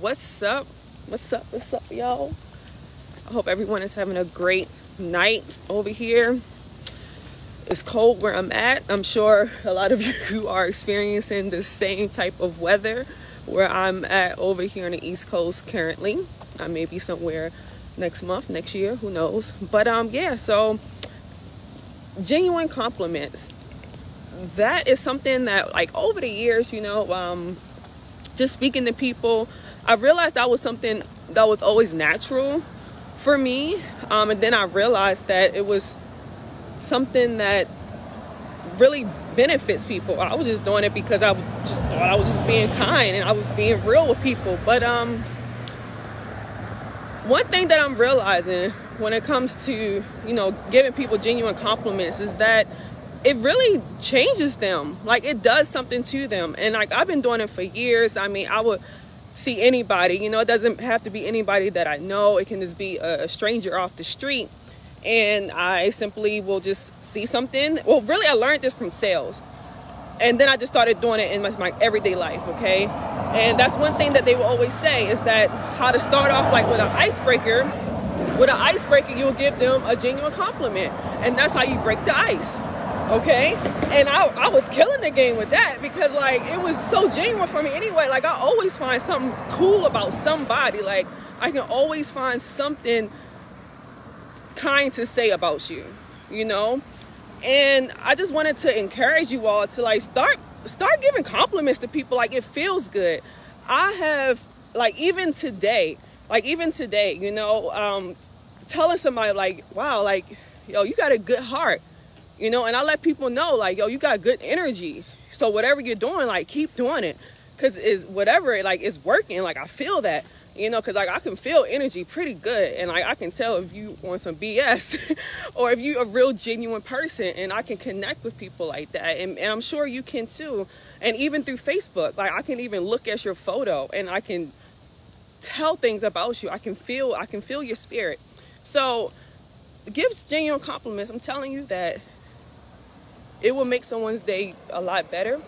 What's up? What's up? What's up, y'all? I hope everyone is having a great night over here. It's cold where I'm at. I'm sure a lot of you are experiencing the same type of weather where I'm at over here on the East Coast currently. I may be somewhere next month, next year, who knows. But um yeah, so genuine compliments. That is something that like over the years, you know, um just speaking to people, I realized that was something that was always natural for me. Um, and then I realized that it was something that really benefits people. I was just doing it because I just thought I was just being kind and I was being real with people. But um, one thing that I'm realizing when it comes to you know giving people genuine compliments is that it really changes them. Like it does something to them. And like I've been doing it for years. I mean, I would see anybody, you know, it doesn't have to be anybody that I know. It can just be a, stranger off the street. And I simply will just see something. Well, really, I learned this from sales. And then I just started doing it in my, my everyday life, okay? And that's one thing that they will always say is that how to start off like with an icebreaker. With an icebreaker, you'll give them a genuine compliment. And that's how you break the ice okay? And I, I was killing the game with that because like it was so genuine for me anyway. Like i always find something cool about somebody. Like i can always find something kind to say about you you know? And i just wanted to encourage you all to like start start giving compliments to people. Like it feels good. I have like even today like even today you know um telling somebody like wow like yo you got a good heart you know, and I let people know, like, yo, you got good energy. So whatever you're doing, like, keep doing it. Cause is whatever, like, it's working. Like, I feel that, you know, cause like I can feel energy pretty good. And like, I can tell if you want some BS or if you a real genuine person and I can connect with people like that. And, and I'm sure you can too. And even through Facebook, like I can even look at your photo and I can tell things about you. I can feel, I can feel your spirit. So give genuine compliments. I'm telling you that it will make someone's day a lot better.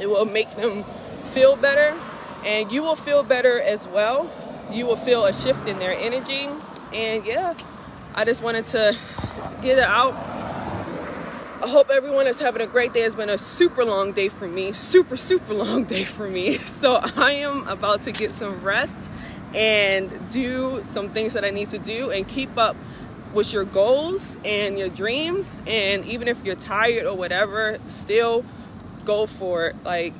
It will make them feel better, and you will feel better as well. You will feel a shift in their energy. And yeah, I just wanted to get it out. I hope everyone is having a great day. It's been a super long day for me, super, super long day for me. So I am about to get some rest and do some things that I need to do and keep up with your goals and your dreams and even if you're tired or whatever still go for it. Like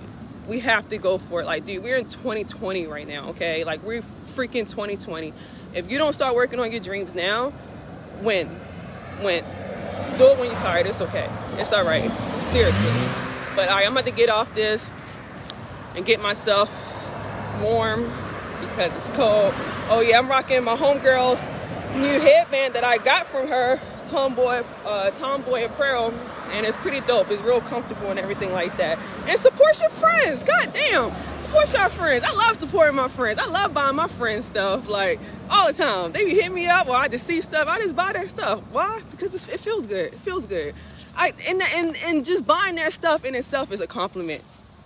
we have to go for it. Like dude we're in 2020 right now okay? Like we're freaking 2020 if you don't start working on your dreams now when? When? Do it when you're tired. It's okay. It's all right. Seriously. But all right i'm about to get off this and get myself warm because it's cold. Oh yeah i'm rocking my homegirls new headband that I got from her, Tomboy, uh, Tomboy Apparel, and it's pretty dope. It's real comfortable and everything like that. And support your friends. God damn, support your friends. I love supporting my friends. I love buying my friends stuff like all the time. They be hitting me up or I just see stuff. I just buy their stuff. Why? Because it feels good. It feels good. I and and and just buying their stuff in itself is a compliment.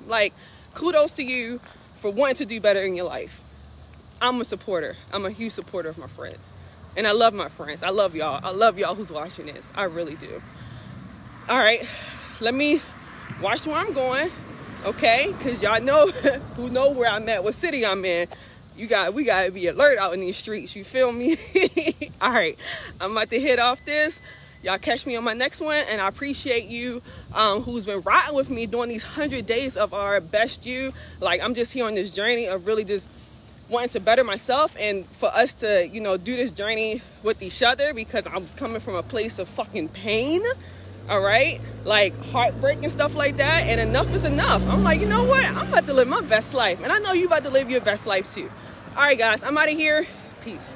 Like kudos to you for wanting to do better in your life. I'm a supporter. I'm a huge supporter of my friends. And I love my friends. I love y'all. I love y'all who's watching this. I really do. All right, let me watch where I'm going, okay? Because y'all know who know where I'm at, what city I'm in. You got we gotta be alert out in these streets. You feel me? All right, I'm about to hit off this. Y'all catch me on my next one, and I appreciate you um, who's been riding with me during these hundred days of our best you. Like I'm just here on this journey of really just wanting to better myself and for us to, you know, do this journey with each other because I was coming from a place of fucking pain. All right, like heartbreak and stuff like that, and enough is enough. I'm like, you know what? I'm about to live my best life, and I know you about to live your best life too. All right, guys, I'm out of here. Peace.